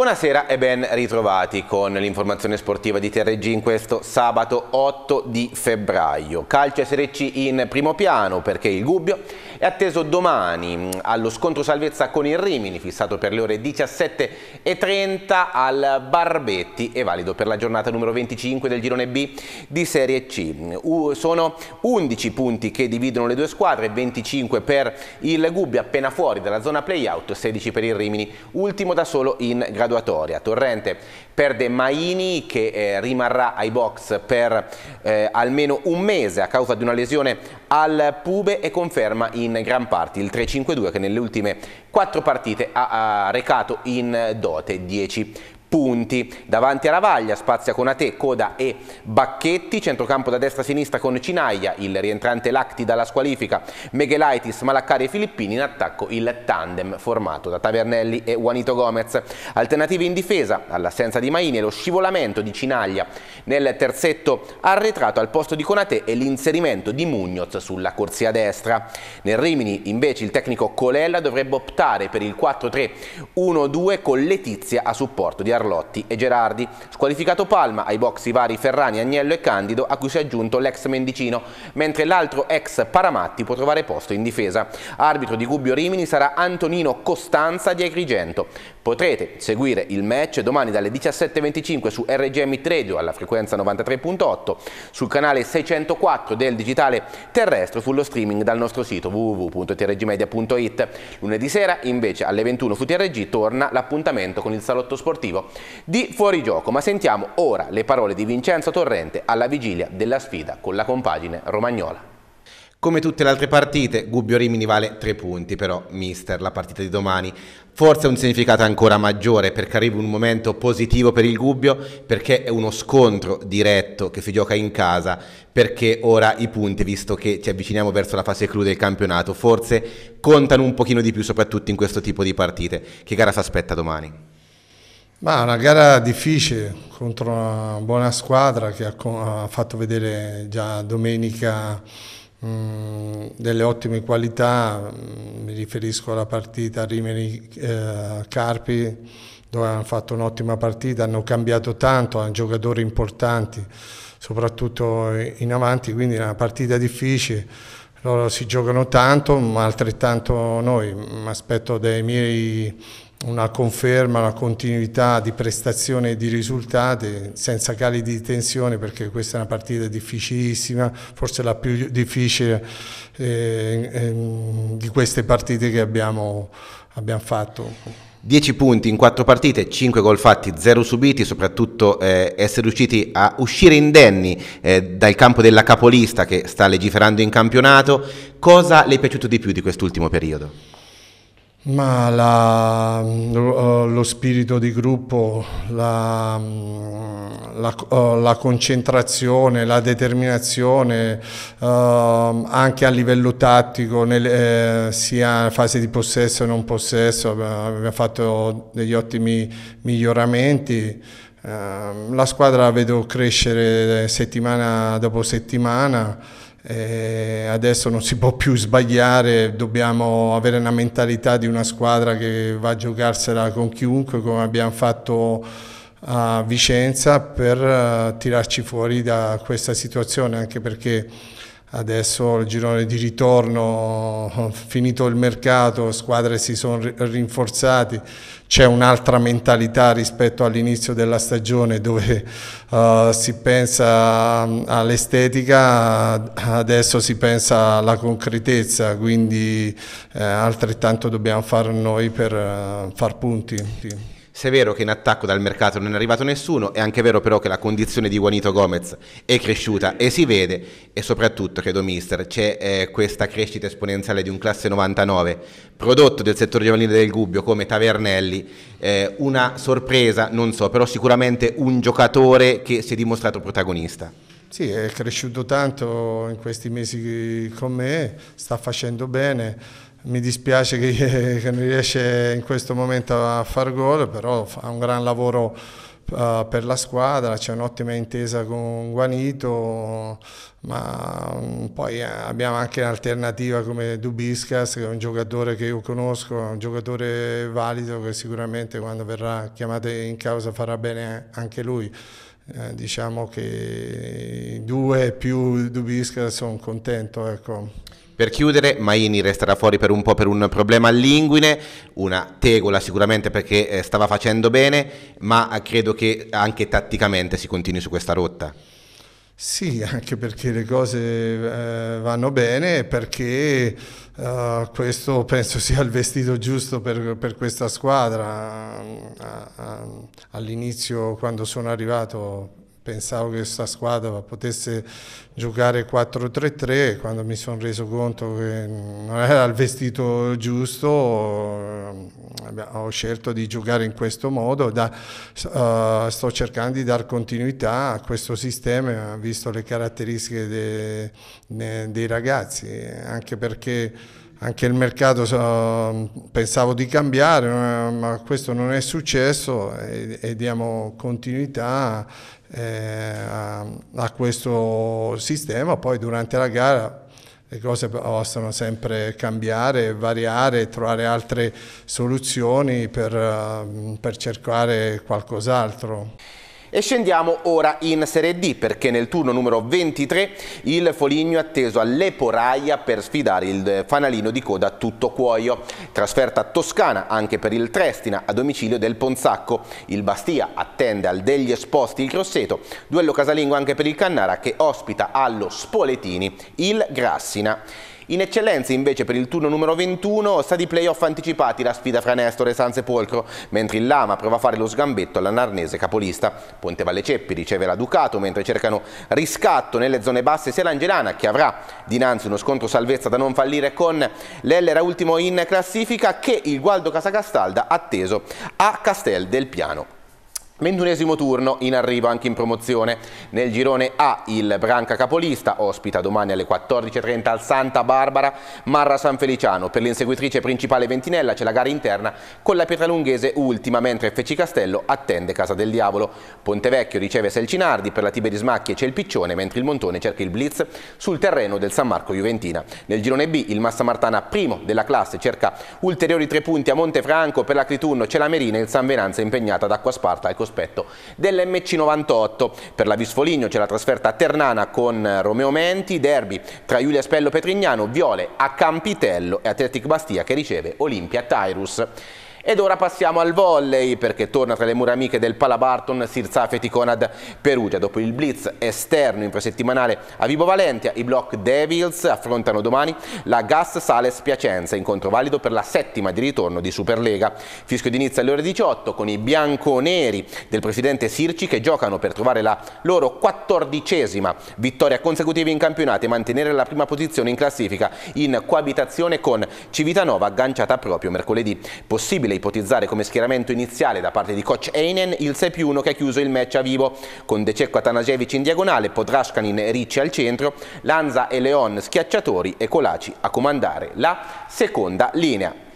Buonasera e ben ritrovati con l'informazione sportiva di TRG in questo sabato 8 di febbraio. Calcio Serie C in primo piano perché il Gubbio è atteso domani allo scontro salvezza con il Rimini fissato per le ore 17.30 al Barbetti e valido per la giornata numero 25 del girone B di Serie C. sono 11 punti che dividono le due squadre, 25 per il Gubbio appena fuori dalla zona playout, 16 per il Rimini, ultimo da solo in graduatoria. Torrente perde Maini che eh, rimarrà ai box per eh, almeno un mese a causa di una lesione al pube e conferma in gran parte il 3-5-2 che nelle ultime quattro partite ha, ha recato in dote 10 punti. Davanti a Ravaglia spazia con Ate, Coda e Bacchetti, centrocampo da destra a sinistra con Cinaia, il rientrante Lacti dalla squalifica, Meghelaitis, Malaccari e Filippini, in attacco il tandem formato da Tavernelli e Juanito Gomez. Alternative in difesa, all'assenza di Maini e lo scivolamento di Cinaglia nel terzetto arretrato al posto di Conate e l'inserimento di Mugnoz sulla corsia destra. Nel Rimini invece il tecnico Colella dovrebbe optare per il 4-3-1-2 con Letizia a supporto di Carlotti e Gerardi. Squalificato Palma, ai box i vari Ferrani, Agnello e Candido, a cui si è aggiunto l'ex Mendicino, mentre l'altro ex Paramatti può trovare posto in difesa. Arbitro di Gubbio Rimini sarà Antonino Costanza di Agrigento. Potrete seguire il match domani dalle 17.25 su RGM Radio alla frequenza 93.8, sul canale 604 del digitale terrestre sullo streaming dal nostro sito www.trgmedia.it. Lunedì sera invece alle 21 su TRG torna l'appuntamento con il salotto sportivo di fuorigioco, ma sentiamo ora le parole di Vincenzo Torrente alla vigilia della sfida con la compagine romagnola. Come tutte le altre partite, Gubbio Rimini vale tre punti, però, mister, la partita di domani forse ha un significato ancora maggiore perché arriva un momento positivo per il Gubbio, perché è uno scontro diretto che si gioca in casa, perché ora i punti, visto che ci avviciniamo verso la fase clou del campionato, forse contano un pochino di più, soprattutto in questo tipo di partite. Che gara si aspetta domani? Ma una gara difficile contro una buona squadra che ha, fatto vedere già domenica delle ottime qualità, mm, mi riferisco alla partita Rimini-Carpi eh, dove hanno fatto un'ottima partita, hanno cambiato tanto, hanno giocatori importanti, soprattutto in avanti, quindi è una partita difficile. Loro si giocano tanto, ma altrettanto noi. Mi aspetto dai miei una conferma, una continuità di prestazione e di risultati senza cali di tensione perché questa è una partita difficilissima, forse la più difficile eh, eh, di queste partite che abbiamo, abbiamo fatto. 10 punti in 4 partite, 5 gol fatti, 0 subiti, soprattutto eh, essere riusciti a uscire indenni eh, dal campo della capolista che sta legiferando in campionato. Cosa le è piaciuto di più di quest'ultimo periodo? Ma la, lo spirito di gruppo, la, la, la concentrazione, la determinazione, eh, anche a livello tattico, nel, eh, sia fase di possesso e non possesso, abbiamo fatto degli ottimi miglioramenti. Eh, la squadra la vedo crescere settimana dopo settimana. Eh, adesso non si può più sbagliare, dobbiamo avere una mentalità di una squadra che va a giocarsela con chiunque come abbiamo fatto a Vicenza per uh, tirarci fuori da questa situazione anche perché Adesso il girone di ritorno, finito il mercato, squadre si sono rinforzate, c'è un'altra mentalità rispetto all'inizio della stagione dove uh, si pensa all'estetica, adesso si pensa alla concretezza, quindi eh, altrettanto dobbiamo fare noi per uh, far punti. Se è vero che in attacco dal mercato non è arrivato nessuno, è anche vero però che la condizione di Juanito Gomez è cresciuta e si vede e soprattutto, credo mister, c'è eh, questa crescita esponenziale di un classe 99 prodotto del settore giovanile del Gubbio come Tavernelli, eh, una sorpresa, non so, però sicuramente un giocatore che si è dimostrato protagonista. Sì, è cresciuto tanto in questi mesi con me, sta facendo bene mi dispiace che, che non riesce in questo momento a far gol, però fa un gran lavoro uh, per la squadra, c'è un'ottima intesa con Guanito, ma um, poi abbiamo anche un'alternativa come Dubiscas, che è un giocatore che io conosco, un giocatore valido che sicuramente quando verrà chiamato in causa farà bene anche lui. Eh, diciamo che due più Dubiscas sono contento. Ecco. Per chiudere, Maini resterà fuori per un po' per un problema all'inguine, una tegola sicuramente perché eh, stava facendo bene, ma credo che anche tatticamente si continui su questa rotta. Sì, anche perché le cose eh, vanno bene e perché eh, questo penso sia il vestito giusto per, per questa squadra. All'inizio, quando sono arrivato, pensavo che questa squadra potesse giocare 4-3-3 quando mi sono reso conto che non era il vestito giusto ho scelto di giocare in questo modo da, uh, sto cercando di dare continuità a questo sistema visto le caratteristiche de, de, dei ragazzi anche perché anche il mercato pensavo di cambiare, ma questo non è successo e, e diamo continuità eh, a, a, questo sistema, poi durante la gara le cose possono sempre cambiare, variare, trovare altre soluzioni per, uh, per cercare qualcos'altro. E scendiamo ora in Serie D perché nel turno numero 23 il Foligno è atteso all'Eporaia per sfidare il fanalino di coda tutto cuoio. Trasferta toscana anche per il Trestina a domicilio del Ponzacco. Il Bastia attende al degli esposti il Grosseto. Duello casalingo anche per il Cannara che ospita allo Spoletini il Grassina. In eccellenza invece per il turno numero 21 sta di playoff anticipati la sfida fra Nestore e San Sepolcro, mentre il Lama prova a fare lo sgambetto alla Narnese capolista. Ponte Valle Ceppi riceve la Ducato mentre cercano riscatto nelle zone basse sia l'Angelana che avrà dinanzi uno scontro salvezza da non fallire con l'Ellera ultimo in classifica che il Gualdo Casacastalda atteso a Castel del Piano. Ventunesimo turno in arrivo anche in promozione. Nel girone A il Branca capolista ospita domani alle 14.30 al Santa Barbara Marra San Feliciano. Per l'inseguitrice principale Ventinella c'è la gara interna con la Pietralunghese ultima mentre FC Castello attende Casa del Diavolo. Pontevecchio riceve Selcinardi, per la Tiberis Macchie c'è il Piccione mentre il Montone cerca il blitz sul terreno del San Marco Juventina. Nel girone B il Massa Martana primo della classe cerca ulteriori tre punti a Montefranco, per la Criturno c'è la Merina e il San Venanza impegnata ad Acqua Sparta al cospetto dell'MC98. Per la Visfoligno c'è la trasferta a Ternana con Romeo Menti, derby tra Giulia Spello Petrignano, Viole a Campitello e Atletic Bastia che riceve Olimpia Tyrus. Ed ora passiamo al volley perché torna tra le mura amiche del Palabarton Sirzafe Ticonad Perugia. Dopo il blitz esterno in presettimanale a Vibo Valentia, i Block Devils affrontano domani la Gas Sales Piacenza, incontro valido per la settima di ritorno di Superlega. Fischio d'inizio alle ore 18 con i bianconeri del presidente Sirci che giocano per trovare la loro quattordicesima vittoria consecutiva in campionato e mantenere la prima posizione in classifica in coabitazione con Civitanova agganciata proprio mercoledì. Possibile ipotizzare come schieramento iniziale da parte di coach Einen il 6 più 1 che ha chiuso il match a vivo, con De Cecco Atanasevic in diagonale, Podrashkanin e Ricci al centro, Lanza e Leon schiacciatori e Colaci a comandare la seconda linea.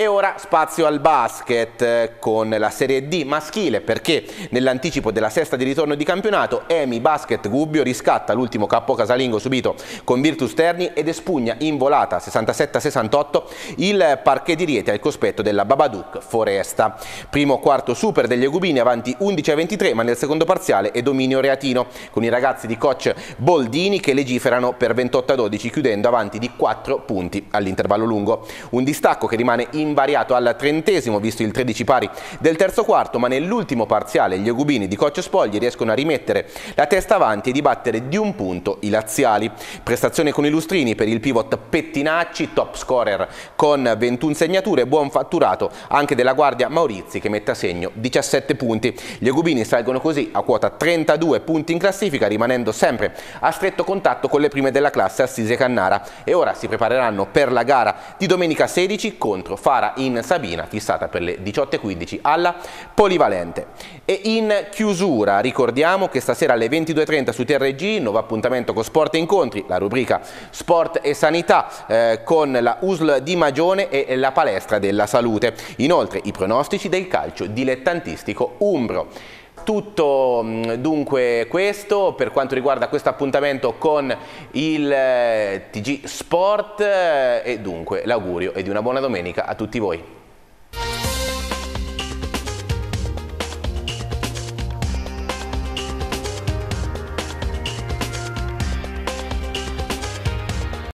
E ora spazio al basket eh, con la Serie D maschile perché nell'anticipo della sesta di ritorno di campionato Emi Basket Gubbio riscatta l'ultimo capo casalingo subito con Virtus Terni ed espugna in volata 67-68 il parquet di Riete al cospetto della Babadook Foresta. Primo quarto super degli Egubini avanti 11-23 ma nel secondo parziale è dominio reatino con i ragazzi di coach Boldini che legiferano per 28-12 chiudendo avanti di 4 punti all'intervallo lungo. Un distacco che rimane in invariato al trentesimo visto il 13 pari del terzo quarto, ma nell'ultimo parziale gli Egubini di Coach Spogli riescono a rimettere la testa avanti e di battere di un punto i laziali. Prestazione con i lustrini per il pivot Pettinacci, top scorer con 21 segnature, buon fatturato anche della guardia Maurizi che mette a segno 17 punti. Gli Egubini salgono così a quota 32 punti in classifica rimanendo sempre a stretto contatto con le prime della classe Assisi e Cannara e ora si prepareranno per la gara di domenica 16 contro Fari Novara in Sabina, fissata per le 18.15 alla Polivalente. E in chiusura ricordiamo che stasera alle 22.30 su TRG, nuovo appuntamento con Sport e Incontri, la rubrica Sport e Sanità eh, con la USL di Magione e la palestra della salute. Inoltre i pronostici del calcio dilettantistico Umbro. Tutto mm, dunque questo per quanto riguarda questo appuntamento con il eh, TG Sport eh, e dunque l'augurio è di una buona domenica a tutti voi.